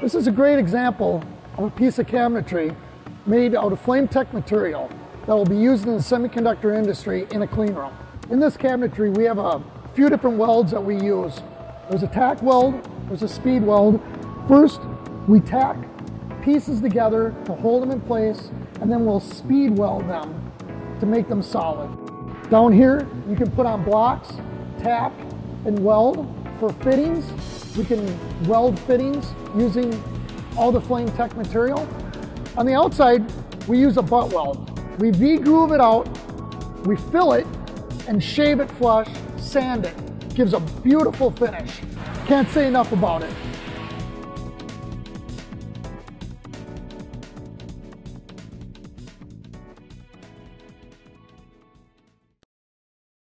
This is a great example of a piece of cabinetry made out of Flametec material that will be used in the semiconductor industry in a clean room. In this cabinetry, we have a few different welds that we use. There's a tack weld, there's a speed weld. First, we tack pieces together to hold them in place, and then we'll speed weld them to make them solid. Down here, you can put on blocks, tack, and weld for fittings. We can weld fittings using all the Flametec material. On the outside, we use a butt weld. We V-groove it out, we fill it, and shave it flush, sand it. Gives a beautiful finish. Can't say enough about it.